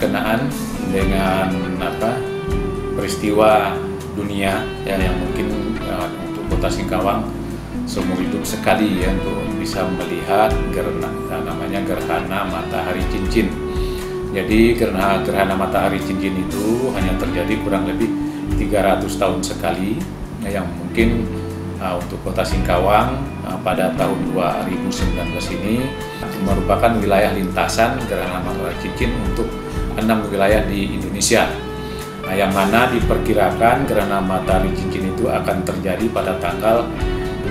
merupakan apa peristiwa dunia ya yang mungkin uh, untuk kota Singkawang seumur hidup sekali ya untuk bisa melihat gerhana namanya gerhana matahari cincin. Jadi gerhana gerhana matahari cincin itu hanya terjadi kurang lebih 300 tahun sekali ya, yang mungkin uh, untuk kota Singkawang uh, pada tahun 2019 ini merupakan wilayah lintasan gerhana matahari cincin untuk enam wilayah di Indonesia. Nah, yang mana diperkirakan gerhana matahari cincin itu akan terjadi pada tanggal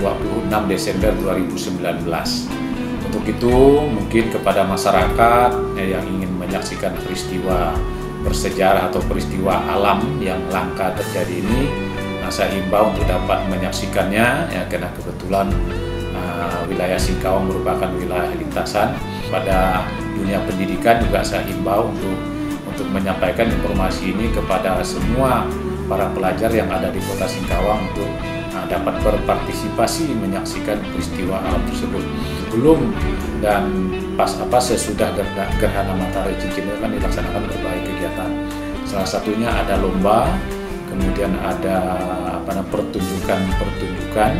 26 Desember 2019. Untuk itu mungkin kepada masyarakat ya, yang ingin menyaksikan peristiwa bersejarah atau peristiwa alam yang langka terjadi ini, nah, saya himbau untuk dapat menyaksikannya ya karena kebetulan uh, wilayah Singkawang merupakan wilayah lintasan. Pada dunia pendidikan juga saya himbau untuk untuk menyampaikan informasi ini kepada semua para pelajar yang ada di Kota Singkawang untuk nah, dapat berpartisipasi menyaksikan peristiwa alam tersebut. Belum dan pas apa sesudah gerhana matahari cincin itu kan dilaksanakan berbagai kegiatan. Salah satunya ada lomba, kemudian ada apa namanya pertunjukan-pertunjukan,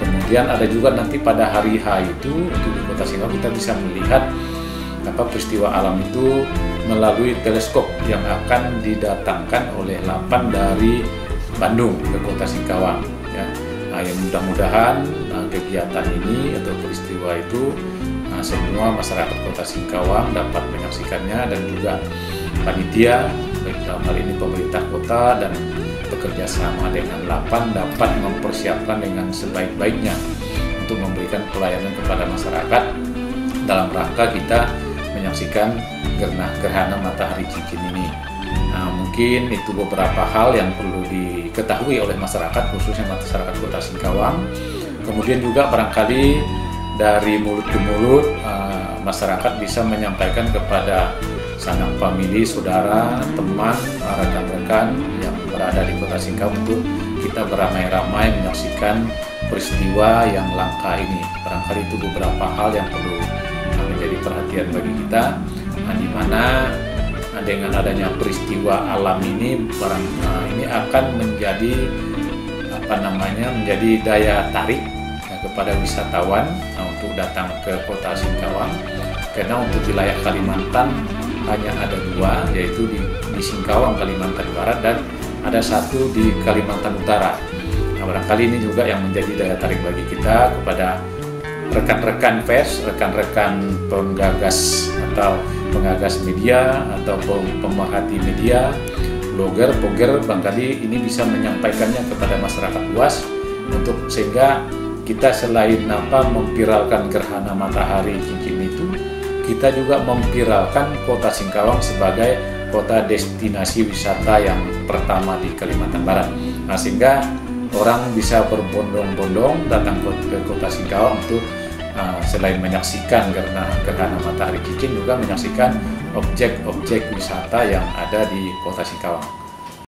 kemudian ada juga nanti pada hari H itu untuk di Kota Singkawang kita bisa melihat apa peristiwa alam itu melalui teleskop yang akan didatangkan oleh 8 dari Bandung ke kota Singkawang ya. Nah, yang mudah-mudahan nah, kegiatan ini atau peristiwa itu nah, semua masyarakat kota Singkawang dapat menyaksikannya dan juga panitia baik dalam hal ini pemerintah kota dan bekerja sama dengan 8 dapat mempersiapkan dengan sebaik-baiknya untuk memberikan pelayanan kepada masyarakat dalam rangka kita menyaksikan gerhana, matahari cincin ini. Nah, mungkin itu beberapa hal yang perlu diketahui oleh masyarakat, khususnya masyarakat Kota Singkawang. Kemudian juga barangkali dari mulut ke mulut uh, masyarakat bisa menyampaikan kepada sanak famili, saudara, teman, rekan-rekan yang berada di Kota Singkawang untuk kita beramai-ramai menyaksikan peristiwa yang langka ini. Barangkali itu beberapa hal yang perlu perhatian bagi kita nah, di mana dengan adanya peristiwa alam ini barang nah, ini akan menjadi apa namanya menjadi daya tarik ya, kepada wisatawan nah, untuk datang ke kota Singkawang karena untuk wilayah Kalimantan hanya ada dua yaitu di, di Singkawang Kalimantan Barat dan ada satu di Kalimantan Utara. Nah, barangkali ini juga yang menjadi daya tarik bagi kita kepada rekan-rekan pers, rekan-rekan penggagas atau pengagas media atau pemerhati media, blogger, blogger, barangkali ini bisa menyampaikannya kepada masyarakat luas untuk sehingga kita selain apa memviralkan gerhana matahari cincin itu, kita juga memviralkan kota Singkawang sebagai kota destinasi wisata yang pertama di Kalimantan Barat. Nah, sehingga orang bisa berbondong-bondong datang ke kota Singkawang untuk uh, selain menyaksikan karena gerhana matahari cincin juga menyaksikan objek-objek wisata yang ada di kota Singkawang.